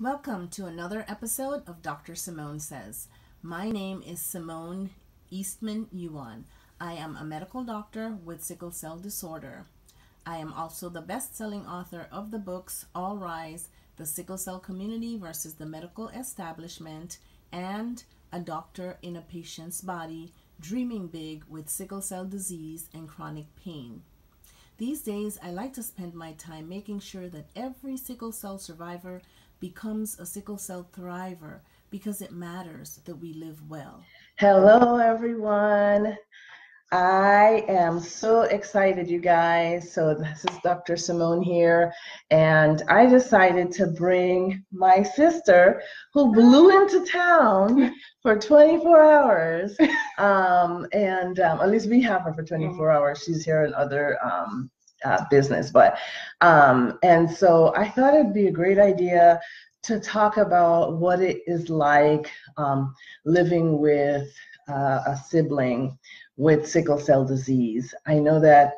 Welcome to another episode of Dr. Simone Says. My name is Simone Eastman Uwan. I am a medical doctor with sickle cell disorder. I am also the best selling author of the books All Rise, The Sickle Cell Community versus the Medical Establishment, and A Doctor in a Patient's Body Dreaming Big with Sickle Cell Disease and Chronic Pain. These days, I like to spend my time making sure that every sickle cell survivor becomes a sickle cell thriver because it matters that we live well. Hello, everyone. I am so excited, you guys. So, this is Dr. Simone here, and I decided to bring my sister who blew into town for 24 hours. Um, and um, at least we have her for 24 hours. She's here in other um, uh, business, but um, and so I thought it'd be a great idea to talk about what it is like um, living with uh, a sibling with sickle cell disease. I know that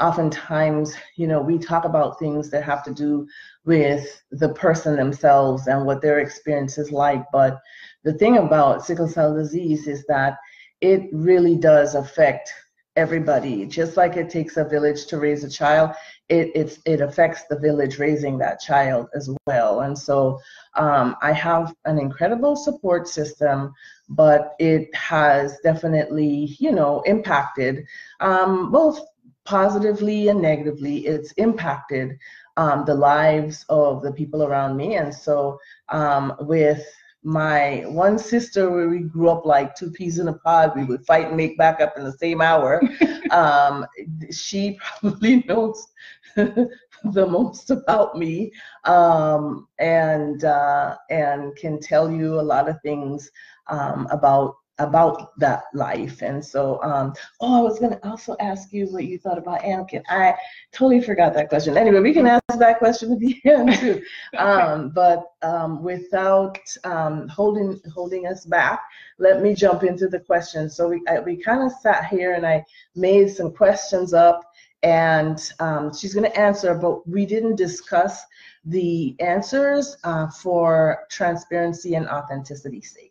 oftentimes, you know, we talk about things that have to do with the person themselves and what their experience is like. But the thing about sickle cell disease is that it really does affect everybody. Just like it takes a village to raise a child, it it's, it affects the village raising that child as well. And so um, I have an incredible support system, but it has definitely, you know, impacted um, both positively and negatively. It's impacted um, the lives of the people around me. And so um, with my one sister where we grew up like two peas in a pod we would fight and make back up in the same hour. Um, she probably knows the most about me um, and uh, and can tell you a lot of things um, about about that life. And so, um, oh, I was going to also ask you what you thought about Anakin. I totally forgot that question. Anyway, we can ask that question at the end too. Um, but um, without um, holding holding us back, let me jump into the questions. So we I, we kind of sat here and I made some questions up, and um, she's going to answer, but we didn't discuss the answers uh, for transparency and authenticity sake.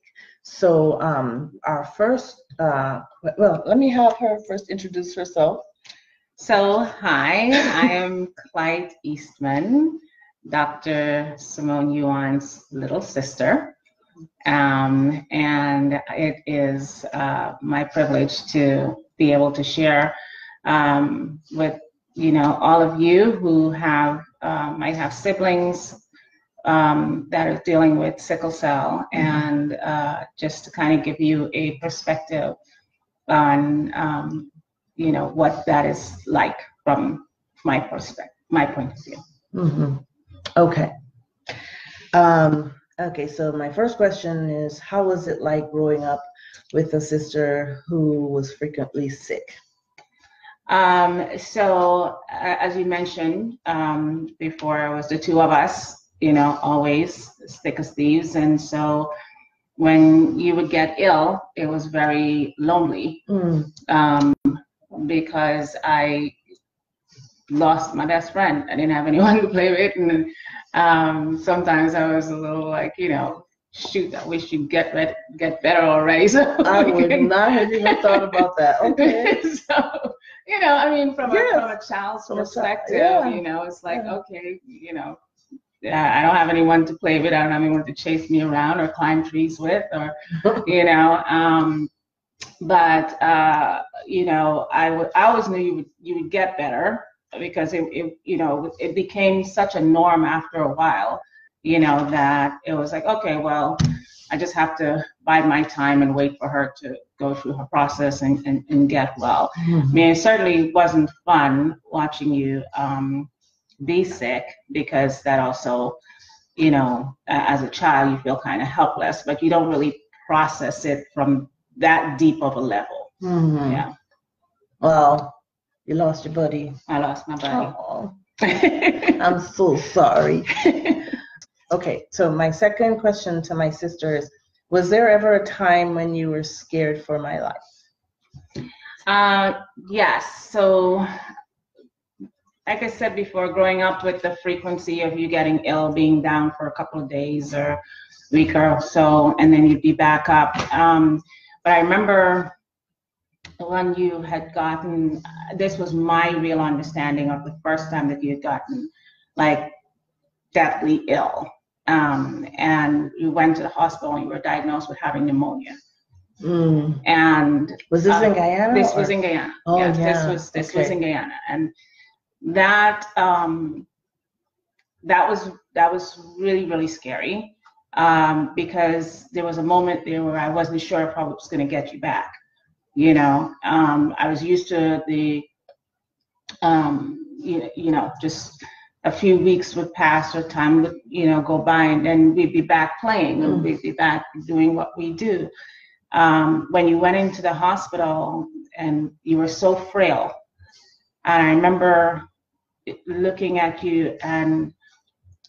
So um, our first, uh, well, let me have her first introduce herself. So, hi, I am Clyde Eastman, Dr. Simone Uwan's little sister. Um, and it is uh, my privilege to be able to share um, with you know all of you who have uh, might have siblings um, that is dealing with sickle cell. And uh, just to kind of give you a perspective on um, you know what that is like from my perspective my point of view. Mm-hmm. okay. Um, okay so my first question is how was it like growing up with a sister who was frequently sick? Um, so uh, as you mentioned um, before it was the two of us you know, always thick as thieves. And so when you would get ill, it was very lonely mm. um, because I lost my best friend. I didn't have anyone to play with. And um, sometimes I was a little like, you know, shoot, I wish you'd get red, get better already. So I would not have even thought about that. Okay. so, you know, I mean, from, a, from a child's from perspective, a child, yeah. you know, it's like, yeah. okay, you know, I don't have anyone to play with. I don't have anyone to chase me around or climb trees with, or you know. Um, but uh, you know, I, w- I always knew you would you would get better because it, it you know it became such a norm after a while. You know that it was like okay, well, I just have to bide my time and wait for her to go through her process and, and, and get well. Mm-hmm. I mean, it certainly wasn't fun watching you. Um, be sick because that also, you know, as a child, you feel kind of helpless, but you don't really process it from that deep of a level. Mm-hmm. Yeah. Well, you lost your buddy. I lost my buddy. Oh. I'm so sorry. okay, so my second question to my sister is Was there ever a time when you were scared for my life? Uh, yes. So like I said before, growing up with the frequency of you getting ill, being down for a couple of days or a week or so, and then you'd be back up. Um, but I remember when you had gotten, this was my real understanding of the first time that you had gotten like deathly ill. Um, and you went to the hospital and you were diagnosed with having pneumonia. Mm. And was this in Guyana? This or? was in Guyana. Oh, yes, yeah. this was this okay. was in Guyana, and that um, that was that was really really scary um, because there was a moment there where I wasn't sure if I was going to get you back. You know, um, I was used to the um, you, you know just a few weeks would pass or time would you know go by and then we'd be back playing and mm. we'd be back doing what we do um, when you went into the hospital and you were so frail and i remember looking at you and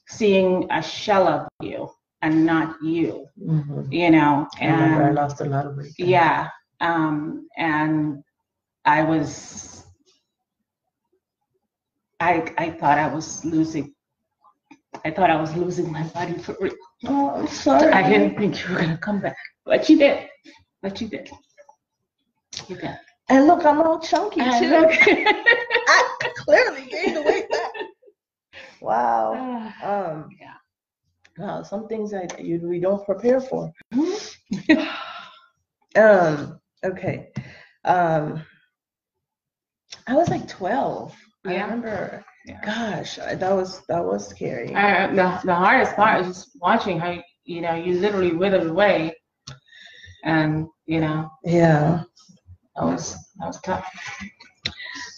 seeing a shell of you and not you mm-hmm. you know and I, I lost a lot of weight yeah um, and i was I, I thought I was losing. I thought I was losing my body for real. Oh, I'm sorry. I didn't think you were gonna come back, but you did. But you did. You did. And look, I'm all chunky and too. I clearly gained weight. Wow. Um, yeah. Wow. Some things that you we don't prepare for. um. Okay. Um. I was like 12 Yeah. I remember. Yeah. Gosh, that was that was scary. Uh, the the hardest part is just watching how you, you know you literally withered away, and you know. Yeah. That was that was tough.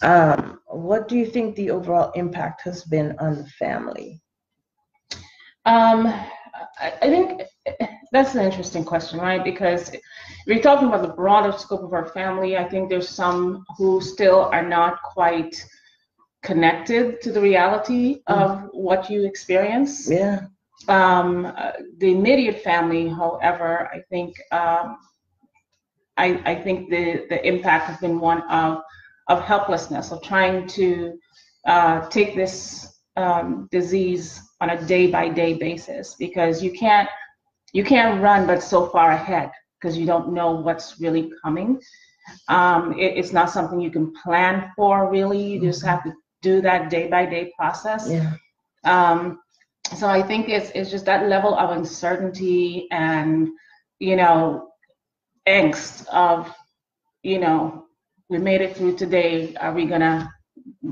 Um, what do you think the overall impact has been on the family? Um, I, I think that's an interesting question, right? Because if you're talking about the broader scope of our family, I think there's some who still are not quite connected to the reality mm. of what you experience. Yeah. Um, the immediate family, however, I think um, I, I think the, the impact has been one of of helplessness, of trying to uh, take this um, disease on a day by day basis because you can't you can't run but so far ahead because you don't know what's really coming. Um, it, it's not something you can plan for really. You just mm-hmm. have to do that day by day process. Yeah. Um, so I think it's it's just that level of uncertainty and you know angst of you know we made it through today. Are we gonna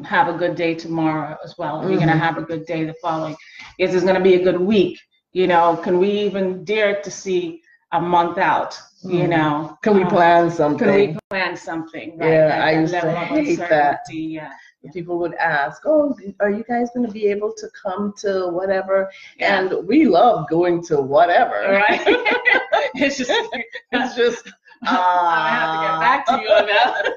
have a good day tomorrow as well? Are mm-hmm. we gonna mm-hmm. have a good day the following? Is this gonna be a good week? You know, can we even dare to see a month out? Mm-hmm. You know, can we um, plan something? Can we plan something? Right? Yeah, I used to hate that. Yeah people would ask, "Oh, are you guys going to be able to come to whatever?" Yeah. And we love going to whatever. Right. it's just, it's just. Uh, I have to get back to you on that.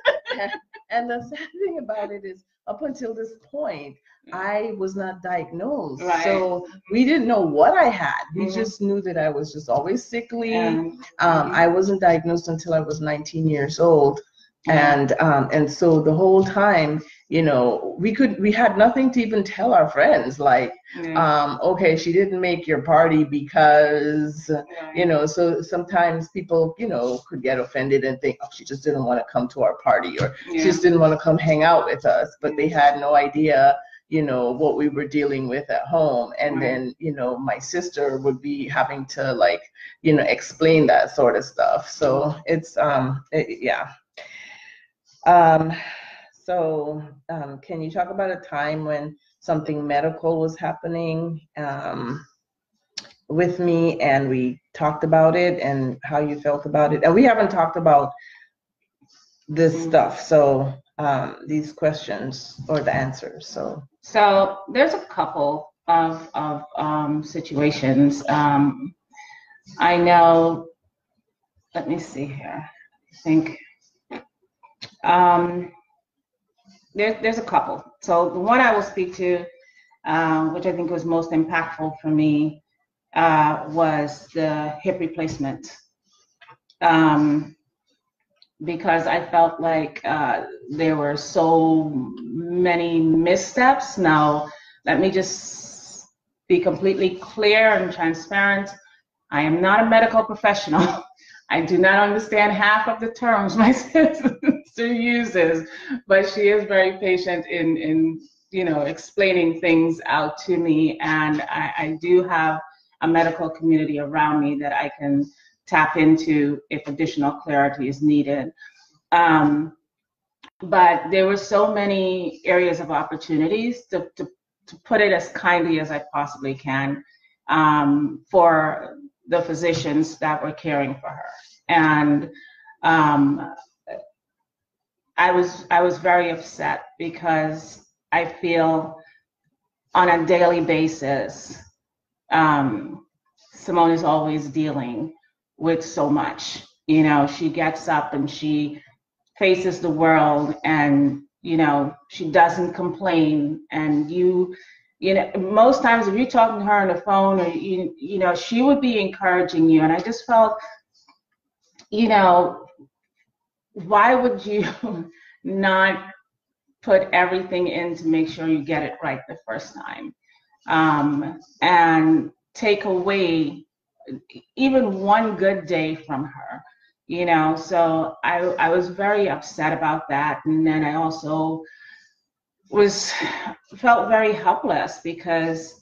The sad thing about it is, up until this point, I was not diagnosed. Right. So we didn't know what I had. We mm-hmm. just knew that I was just always sickly. Um, I wasn't diagnosed until I was 19 years old. And um, and so the whole time you know we could we had nothing to even tell our friends like um okay she didn't make your party because you know so sometimes people you know could get offended and think oh she just didn't want to come to our party or yeah. she just didn't want to come hang out with us but they had no idea you know what we were dealing with at home. And right. then you know my sister would be having to like you know explain that sort of stuff. So it's um it, yeah. Um so, um, can you talk about a time when something medical was happening um, with me and we talked about it and how you felt about it? And we haven't talked about this stuff, so um, these questions or the answers. So, so there's a couple of of um, situations. Um, I know. Let me see here. I think. Um, there's there's a couple. So the one I will speak to, uh, which I think was most impactful for me, uh, was the hip replacement. Um, because I felt like uh, there were so many missteps. Now, let me just be completely clear and transparent. I am not a medical professional. I do not understand half of the terms my sister uses, but she is very patient in, in you know, explaining things out to me. And I, I do have a medical community around me that I can tap into if additional clarity is needed. Um, but there were so many areas of opportunities to, to, to put it as kindly as I possibly can um, for the physicians that were caring for her. And um, I was I was very upset because I feel on a daily basis, um, Simone is always dealing with so much. You know, she gets up and she faces the world and, you know, she doesn't complain. And you, you know, most times if you're talking to her on the phone or, you, you know, she would be encouraging you. And I just felt, you know, why would you not put everything in to make sure you get it right the first time? Um, and take away even one good day from her you know? So i i was very upset about that. And then i also was felt very helpless because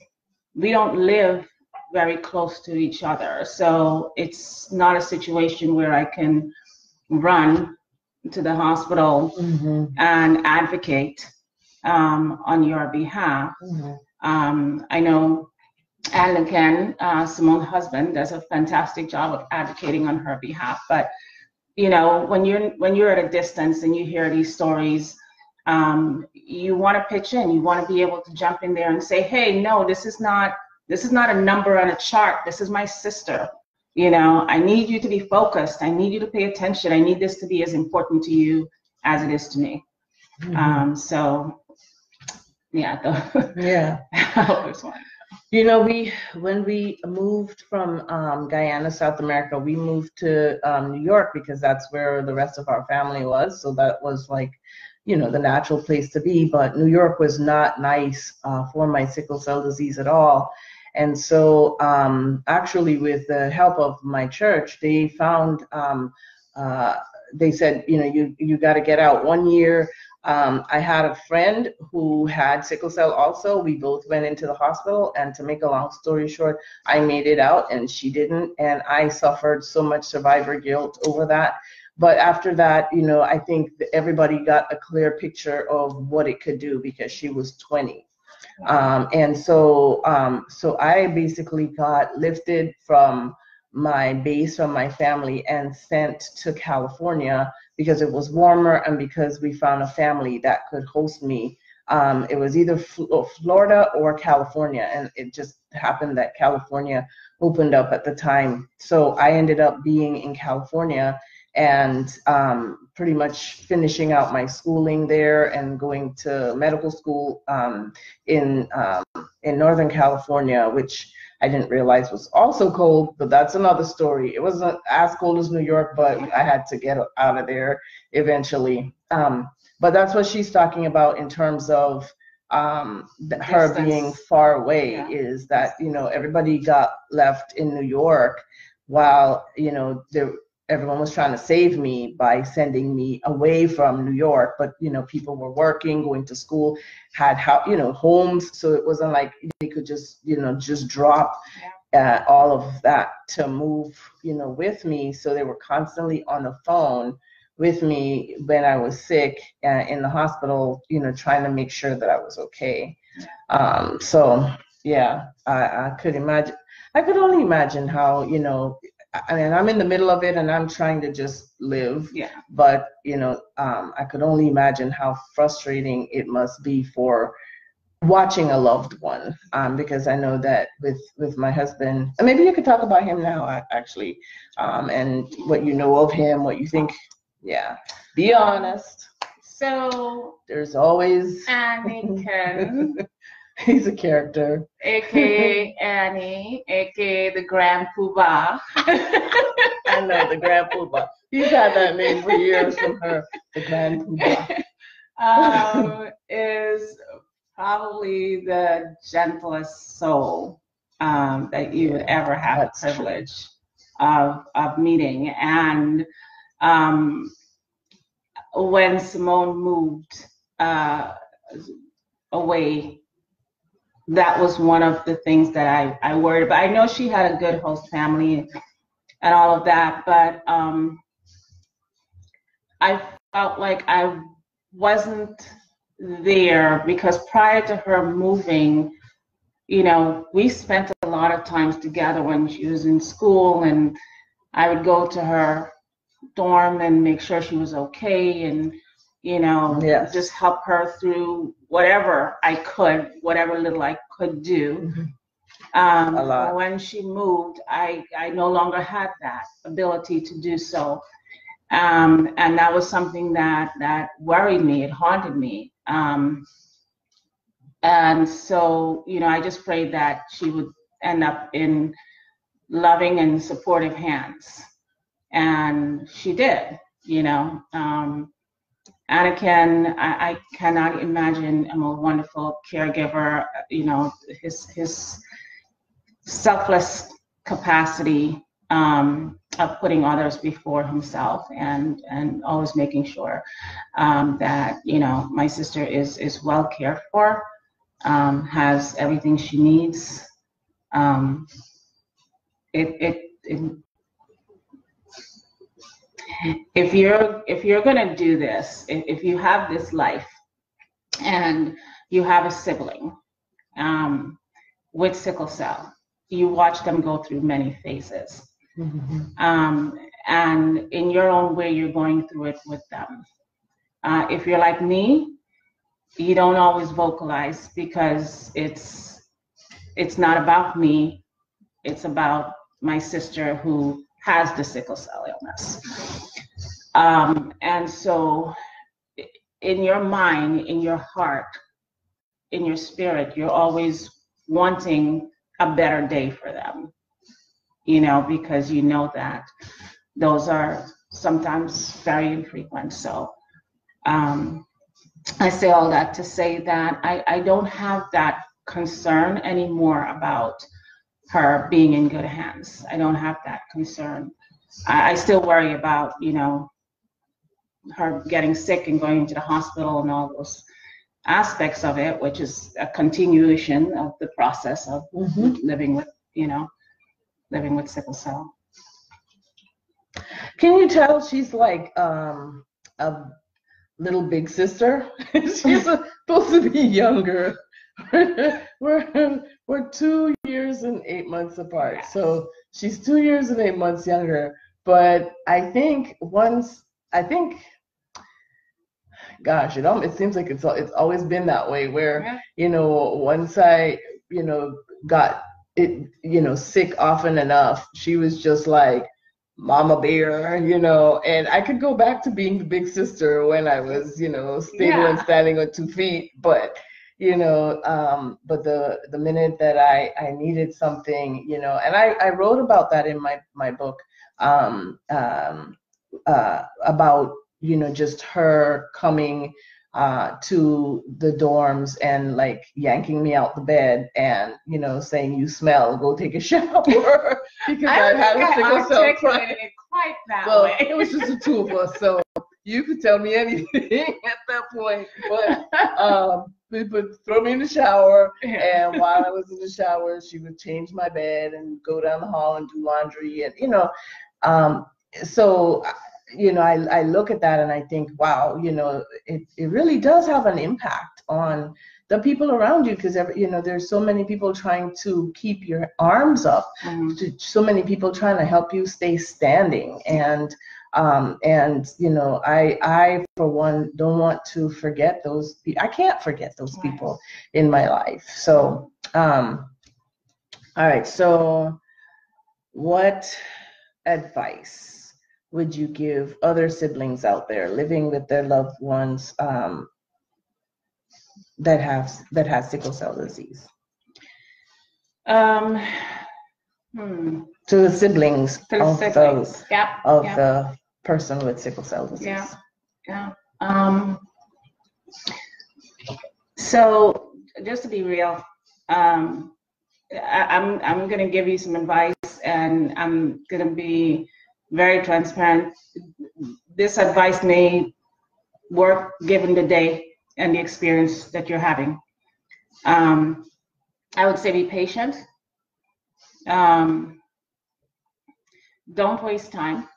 we don't live very close to each other. So it's not a situation where i can run to the hospital mm-hmm. and advocate um, on your behalf mm-hmm. um, i know and again, uh, Simone's husband does a fantastic job of advocating on her behalf. But you know, when you're when you're at a distance and you hear these stories, um, you want to pitch in. You want to be able to jump in there and say, "Hey, no, this is not this is not a number on a chart. This is my sister. You know, I need you to be focused. I need you to pay attention. I need this to be as important to you as it is to me." Mm-hmm. Um, so, yeah, the, yeah. You know, we when we moved from um, Guyana, South America, we moved to um, New York because that's where the rest of our family was. So that was like, you know, the natural place to be. But New York was not nice uh, for my sickle cell disease at all. And so, um, actually, with the help of my church, they found. Um, uh, they said, you know, you you got to get out one year um, I had a friend who had sickle cell also. We both went into the hospital, and to make a long story short, I made it out and she didn't. And I suffered so much survivor guilt over that. But after that, you know, I think everybody got a clear picture of what it could do because she was 20. Um, and so, um, so I basically got lifted from my base from my family and sent to California because it was warmer and because we found a family that could host me. Um, it was either Florida or California, and it just happened that California opened up at the time. So I ended up being in California and um, pretty much finishing out my schooling there and going to medical school um, in um, in Northern California, which I didn't realize was also cold, but that's another story. It wasn't as cold as New York, but I had to get out of there eventually. Um, but that's what she's talking about in terms of um, her being far away yeah. is that, you know, everybody got left in New York while, you know, there everyone was trying to save me by sending me away from New York. But you know, people were working, going to school, had how you know homes, so it wasn't like they could just you know just drop uh, all of that to move you know with me. So they were constantly on the phone with me when I was sick uh, in the hospital, you know, trying to make sure that I was okay. Um, so yeah, I, I could imagine. I could only imagine how you know I mean, I'm in the middle of it and I'm trying to just live. Yeah. But, you know, um, I could only imagine how frustrating it must be for watching a loved one. Um, because I know that with, with my husband, and maybe you could talk about him now, actually, um, and what you know of him, what you think. Yeah. Be honest. So there's always Ken. He's a character. AKA Annie, AKA the Grand Poobah. I know the Grand Poobah. He's had that name for years from her, the Grand Poobah. um, is probably the gentlest soul um, that you would ever have the privilege of, of meeting. And um, when Simone moved uh, away, that was one of the things that I, I worried about. I know she had a good host family and all of that, but um, I felt like I wasn't there because prior to her moving, you know, we spent a lot of times together when she was in school, and I would go to her dorm and make sure she was okay and you know yes. just help her through whatever i could whatever little i could do. Mm-hmm. um, when she moved i i no longer had that ability to do so. Um, and that was something that that worried me. It haunted me. Um, and so you know i just prayed that she would end up in loving and supportive hands. And she did you know um, Anakin, I, I, cannot imagine a more wonderful caregiver. You know, his his selfless capacity um, of putting others before himself, and and always making sure um, that you know my sister is is well cared for, um, has everything she needs. Um, it, it it if you're if you're gonna do this, if, if you have this life and you have a sibling um, with sickle cell, you watch them go through many phases. Mm-hmm. Um, and in your own way, you're going through it with them. Uh, if you're like me, you don't always vocalize because it's it's not about me. It's about my sister who has the sickle cell illness. Um, and so, in your mind, in your heart, in your spirit, you're always wanting a better day for them, you know, because you know that those are sometimes very infrequent. So, um, I say all that to say that I, I don't have that concern anymore about her being in good hands. I don't have that concern. I, I still worry about, you know, her getting sick and going into the hospital and all those aspects of it, which is a continuation of the process of mm-hmm. living with, you know, living with sickle cell. Can you tell she's like um, a little big sister? she's supposed to be younger. we're we're two years and eight months apart, yes. so she's two years and eight months younger. But I think once I think gosh, it it seems like it's it's always been that way. Where you know, once I you know got it you know sick often enough, she was just like mama bear, you know, and I could go back to being the big sister when I was you know stable yeah. and standing on two feet, but you know um, but the the minute that i i needed something you know and i i wrote about that in my my book um, um, uh, about you know, just her coming uh, to the dorms and like yanking me out the bed and you know saying you smell, go take a shower because I, I had a single cell quite that well, way. it was just the two of us, so you could tell me anything at that point. But um, we would throw me in the shower, and while I was in the shower, she would change my bed and go down the hall and do laundry, and you know, um, so you know, I, I look at that and I think, wow, you know, it, it really does have an impact on the people around you because you know there's so many people trying to keep your arms up mm-hmm. to, so many people trying to help you stay standing. And um, and you know i i for one don't want to forget those i can't forget those people in my life. So um all right. So what advice would you give other siblings out there living with their loved ones um, that have that has sickle cell disease? Um, hmm. to the siblings to the of siblings. those of the person with sickle cell disease. Yeah. Yeah. Um, so just to be real, um, I, I'm I'm gonna give you some advice, and I'm gonna be very transparent. This advice may work given the day and the experience that you're having. Um, I would say be patient. Um, don't waste time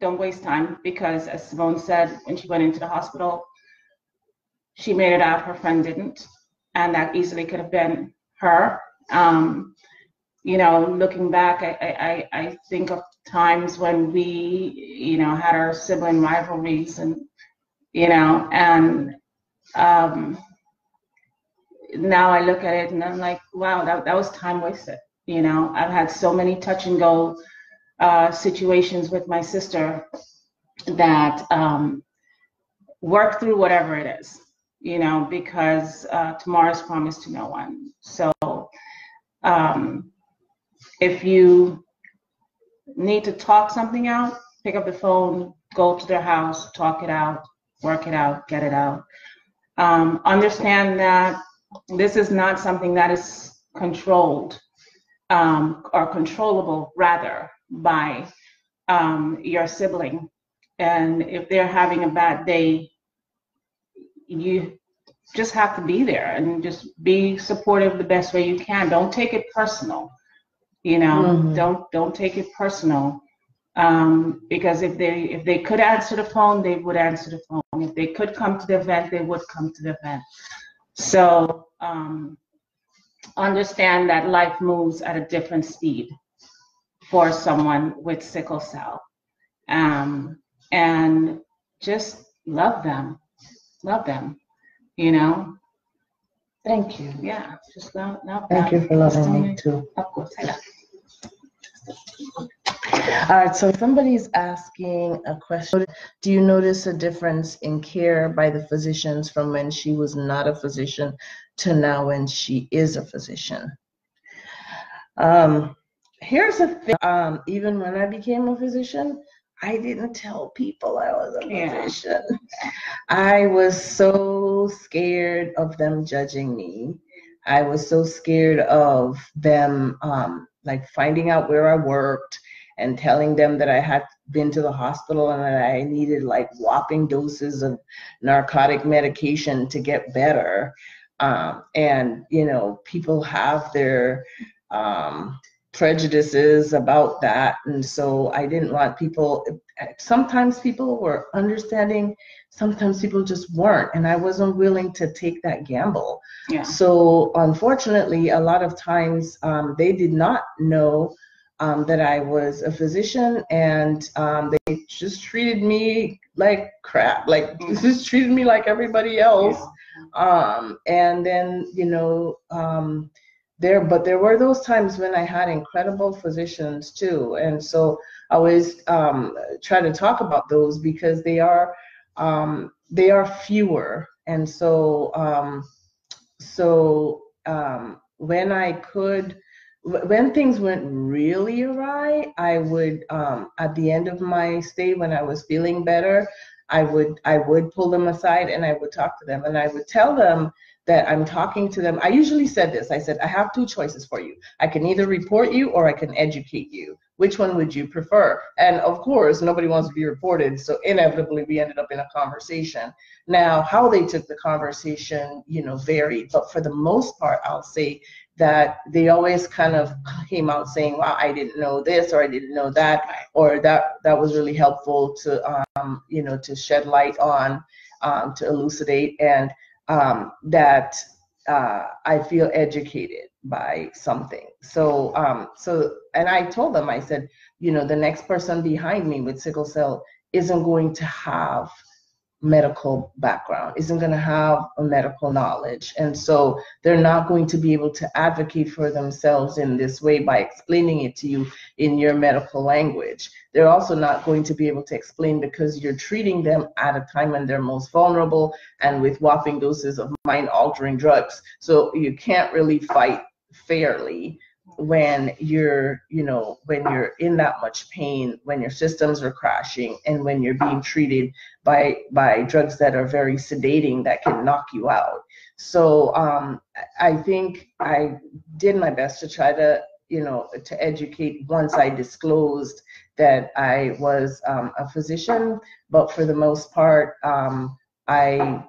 don't waste time because as Simone said when she went into the hospital, she made it out, her friend didn't. And that easily could have been her. Um, you know, looking back, I, I, I think of times when we, you know, had our sibling rivalries and, you know, and um, now I look at it and I'm like, wow, that, that was time wasted. You know, I've had so many touch and go uh, situations with my sister that um, work through whatever it is, you know, because uh, tomorrow's promised to no one. So um, if you need to talk something out, pick up the phone, go to their house, talk it out, work it out, get it out. Um, understand that this is not something that is controlled um, or controllable, rather by um, your sibling. And if they're having a bad day, you just have to be there and just be supportive the best way you can. Don't take it personal. You know, mm-hmm. don't don't take it personal. Um, because if they if they could answer the phone, they would answer the phone. If they could come to the event, they would come to the event. So um, understand that life moves at a different speed for someone with sickle cell. Um, and just love them, love them, you know. Thank you. Yeah, just Thank you for loving me too. Of course, I love All right, so somebody's asking a question. Do you notice a difference in care by the physicians from when she was not a physician to now when she is a physician? Um, here's the thing um, even when I became a physician, I didn't tell people I was a Yeah. physician. I was so scared of them judging me. I was so scared of them um, like finding out where I worked and telling them that I had been to the hospital and that I needed like whopping doses of narcotic medication to get better. Um, and you know, people have their um, prejudices about that and so i didn't want people sometimes people were understanding sometimes people just weren't and i wasn't willing to take that gamble Yeah. so unfortunately a lot of times um, they did not know um, that i was a physician and um, they just treated me like crap like Mhm. just treated me like everybody else Yeah. um, and then you know um, there but there were those times when i had incredible physicians too. And so i always um, try to talk about those because they are um, they are fewer. And so um, so um, when i could when things went really awry i would um, at the end of my stay when i was feeling better i would i would pull them aside and i would talk to them and i would tell them that I'm talking to them. I usually said this I said, I have two choices for you. I can either report you or I can educate you. Which one would you prefer? And of course, nobody wants to be reported. So inevitably, we ended up in a conversation. Now, how they took the conversation, you know, varied. But for the most part, I'll say that they always kind of came out saying, "Wow, I didn't know this, or I didn't know that, or that that was really helpful to, um, you know, to shed light on, um, to elucidate." And um, that uh, I feel educated by something. So, um, so, and I told them, I said, you know, the next person behind me with sickle cell isn't going to have medical background, isn't going to have a medical knowledge. And so they're not going to be able to advocate for themselves in this way by explaining it to you in your medical language. They're also not going to be able to explain because you're treating them at a time when they're most vulnerable and with whopping doses of mind altering drugs. So you can't really fight fairly when you're, you know, when you're in that much pain, when your systems are crashing, and when you're being treated by by drugs that are very sedating that can knock you out. So um, I think I did my best to try to, you know, to educate once I disclosed that I was um, a physician, but for the most part, um, I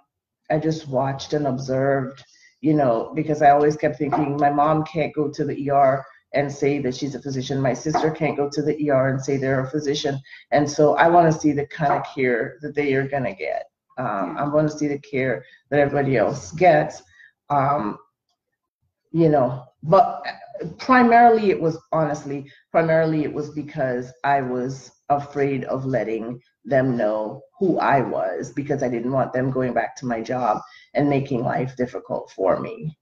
I just watched and observed you know, because I always kept thinking my mom can't go to the ER and say that she's a physician. My sister can't go to the ER and say they're a physician. And so I want to see the kind of care that they are going to get. Um, I want to see the care that everybody else gets. Um, you know, but primarily it was honestly, primarily it was because I was afraid of letting them know who I was because I didn't want them going back to my job and making life difficult for me.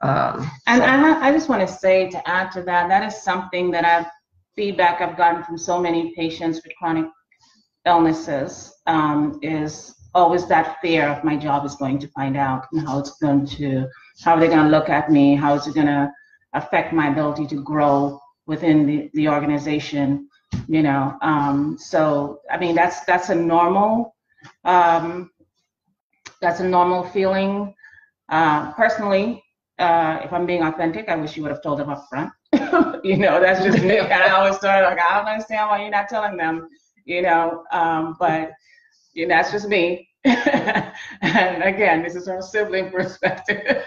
Um, and so. I, I just want to say to add to that, that is something that I've feedback I've gotten from so many patients with chronic illnesses um, is always that fear of my job is going to find out and how it's going to, how are they going to look at me? How is it going to affect my ability to grow within the, the organization? You know, um, so I mean that's that's a normal um, that's a normal feeling. Uh, personally, uh, if I'm being authentic, I wish you would have told them up front. you know, that's just me. And I always start like, I don't understand why you're not telling them, you know, um, but you know, that's just me. and again, this is from a sibling perspective.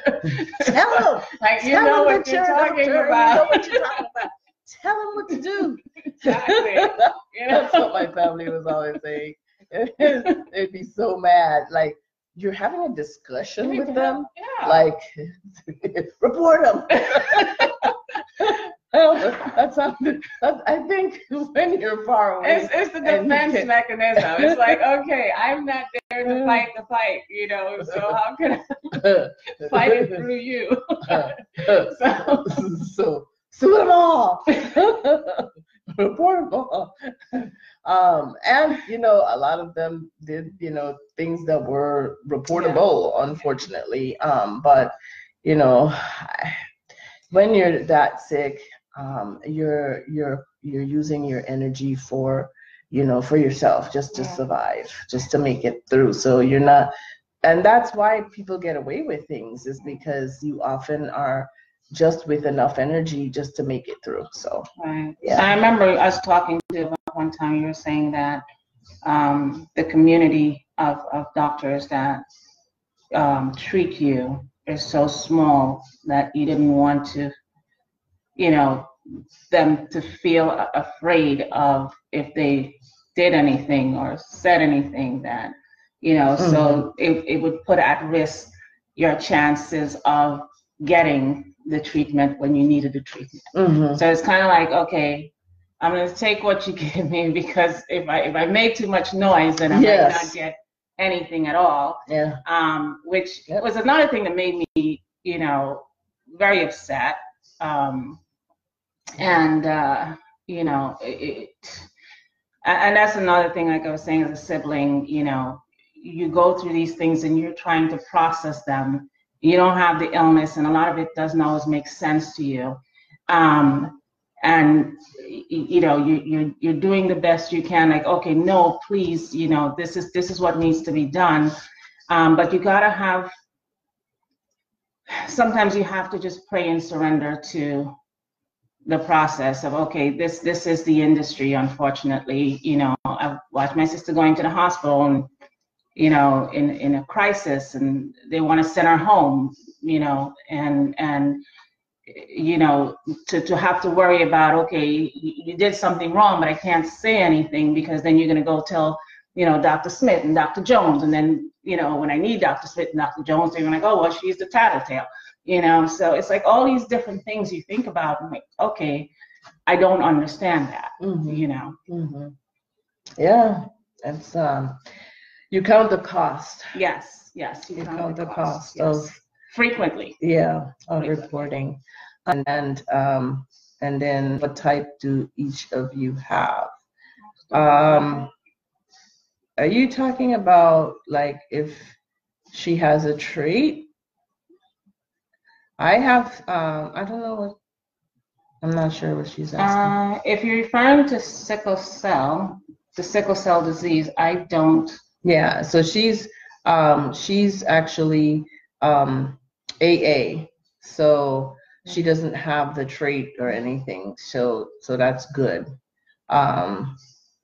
Tell them. like, you know what you're, talking about. You know what you're talking about. Tell them what to do. Exactly. You know? That's what my family was always saying. They'd be so mad. Like, you're having a discussion with them, yeah. like report them. that's something. That's, I think when you're far away, it's, it's the defense mechanism. It's like, okay, I'm not there to fight the fight, you know. So how can I fight it through you? so, so sue them all. report them all. Um, and you know, a lot of them did, you know, things that were reportable, yeah. unfortunately. Um, but you know, when you're that sick, um, you're you're you're using your energy for, you know, for yourself, just to yeah. survive, just to make it through. So you're not, and that's why people get away with things, is because you often are just with enough energy just to make it through. So right. Yeah. I remember us talking to one time. You were saying that um, the community of, of doctors that um, treat you is so small that you didn't want to, you know, them to feel afraid of if they did anything or said anything that, you know, mm-hmm. so it, it would put at risk your chances of getting the treatment when you needed the treatment. Mm-hmm. So it's kind of like, okay, I'm going to take what you give me because if I if I make too much noise, then I yes. might not get anything at all. Yeah. Um, which yep. was another thing that made me, you know, very upset. Um, and uh, you know, it, and that's another thing. Like I was saying, as a sibling, you know, you go through these things and you're trying to process them you don't have the illness and a lot of it doesn't always make sense to you. Um, and you know you, you're, you're doing the best you can like okay no please you know this is this is what needs to be done. Um, but you gotta have sometimes you have to just pray and surrender to the process of okay this this is the industry unfortunately you know i've watched my sister going to the hospital and you know, in, in a crisis and they want to send her home, you know, and, and, you know, to, to have to worry about, okay, you, you did something wrong, but I can't say anything because then you're going to go tell, you know, Dr. Smith and Dr. Jones. And then, you know, when I need Dr. Smith and Dr. Jones, they're going to go, well, she's the tattletale, you know? So it's like all these different things you think about and like, okay, I don't understand that, mm-hmm. you know? Mm-hmm. Yeah. It's, um, you count the cost. Yes, yes. You, count, the, cost, cost yes. of frequently. Yeah, of frequently. reporting, and and um, and then what type do each of you have? Um, are you talking about like if she has a trait? I have. Um, I don't know what. I'm not sure what she's asking. Uh, if you're referring to sickle cell, the sickle cell disease, I don't. Yeah, so she's um, she's actually um, AA, so she doesn't have the trait or anything. So so that's good. Um,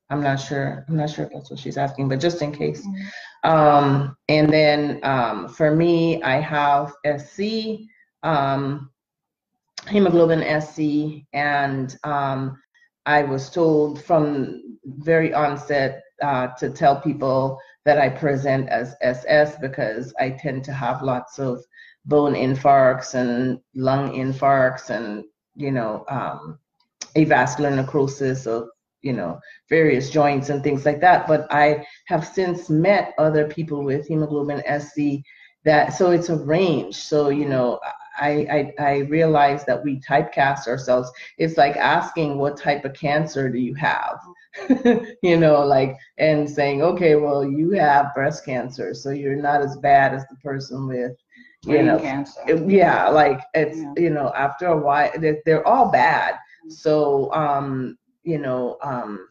I'm not sure. I'm not sure if that's what she's asking, but just in case. Mm-hmm. Um, and then um, for me, I have SC, um, hemoglobin SC, and um, I was told from very onset uh, to tell people that I present as SS because I tend to have lots of bone infarcts and lung infarcts and you know um, avascular necrosis of you know various joints and things like that. But I have since met other people with hemoglobin SC that so it's a range. So you know I, I, I realize that we typecast ourselves. It's like asking what type of cancer do you have, you know, like and saying, okay, well, you have breast cancer, so you're not as bad as the person with, you Brain know, cancer. yeah, like it's yeah. you know after a while they're, they're all bad. Mm-hmm. So um, you know, um,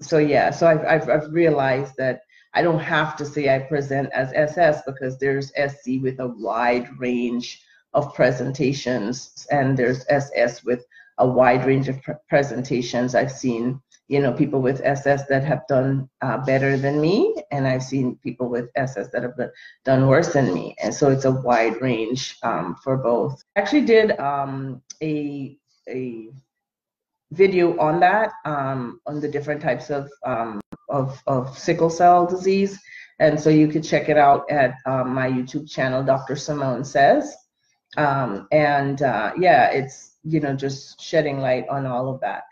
so yeah, so I've, I've I've realized that I don't have to say I present as SS because there's SC with a wide range of presentations, and there's SS with a wide range of pr- presentations. I've seen, you know, people with SS that have done uh, better than me, and I've seen people with SS that have done worse than me, and so it's a wide range um, for both. I actually did um, a a video on that um, on the different types of, um, of of sickle cell disease, and so you could check it out at um, my YouTube channel, Dr. Simone Says. Um, and uh, yeah, it's you know just shedding light on all of that.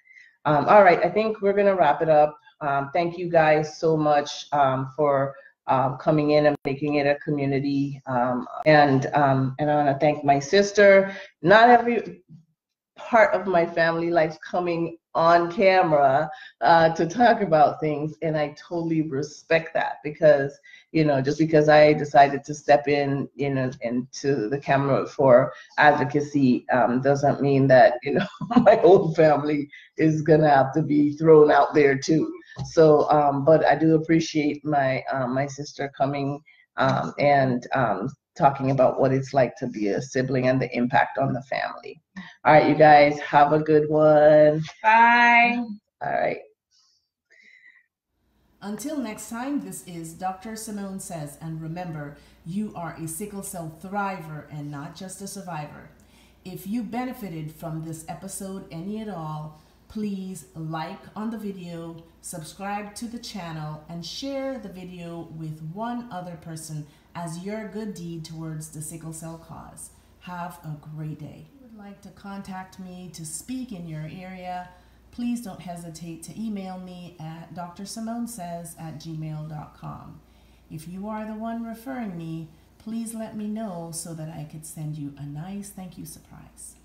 Um, all right, I think we're gonna wrap it up. Um, thank you guys so much um, for uh, coming in and making it a community. Um, and um, and I want to thank my sister. Not every part of my family life coming on camera uh, to talk about things, and I totally respect that because you know just because I decided to step in, you know, into the camera for advocacy um, doesn't mean that you know my whole family is gonna have to be thrown out there too. So, um, but I do appreciate my um, my sister coming um, and um, talking about what it's like to be a sibling and the impact on the family. All right, you guys, have a good one. Bye. All right. Until next time, this is Dr. Simone Says, and remember, you are a sickle cell thriver and not just a survivor. If you benefited from this episode any at all, please like on the video, subscribe to the channel, and share the video with one other person as your good deed towards the sickle cell cause. Have a great day. If you would like to contact me to speak in your area, please don't hesitate to email me at drSimoneSays at gmail.com. If you are the one referring me, please let me know so that I could send you a nice thank you surprise.